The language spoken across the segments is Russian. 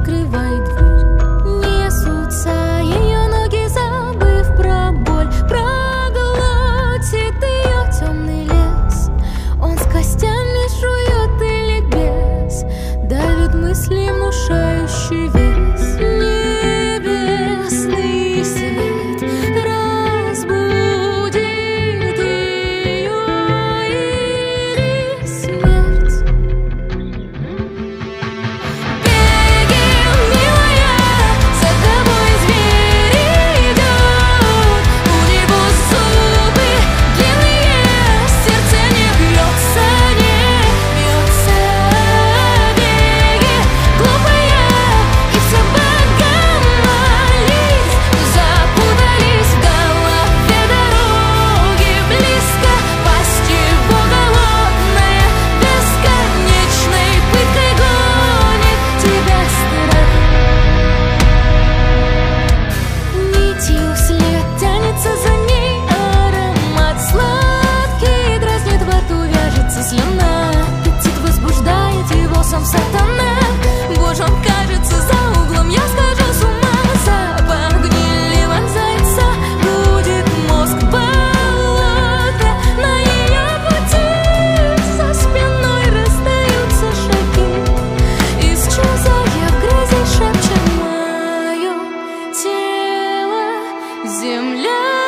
закрывай дверь. Несутся ее ноги, забыв про боль, проглотит ее темный лес. Он с костями жует или без, давит мысли внушающий земля.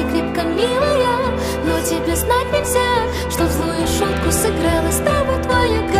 и крепко милая Но тебе знать нельзя, что в злую шутку сыграла с тобой твоя голова